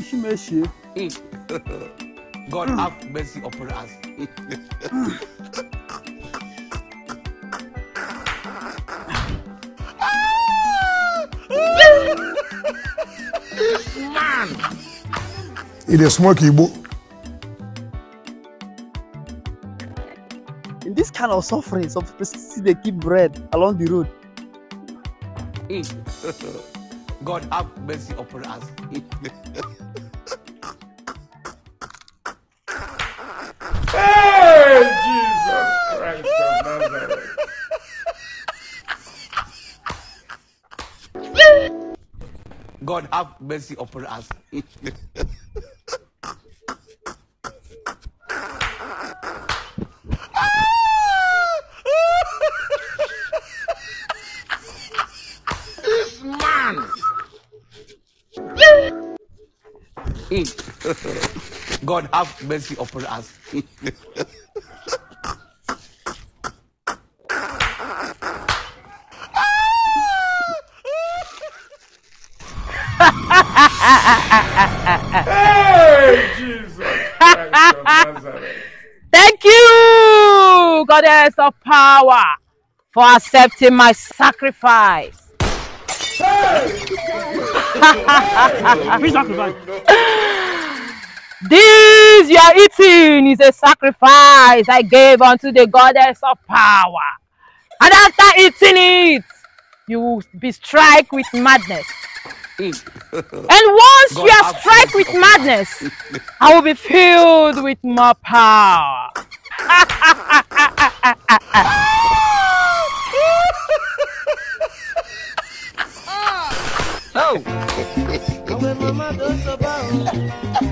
Ishimeshi. God have mercy upon us. e dey smoke igbo In this kind of suffering, some people still they keep bread along the road. God have mercy upon us. Hey, Jesus Christ of Nazareth. God have mercy upon us. This man. God have mercy upon us. Hey, Jesus Christ of Nazareth. Thank you, Goddess of Power, for accepting my sacrifice. Which sacrifice? This you are eating is a sacrifice I gave unto the Goddess of Power. And after eating it, you will be struck with madness. And once God you are struck with madness, I will be filled with more power. No.